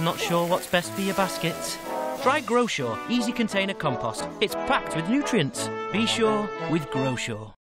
Not sure what's best for your baskets? Try Gro-Sure Easy Container Compost. It's packed with nutrients. Be sure with Gro-Sure.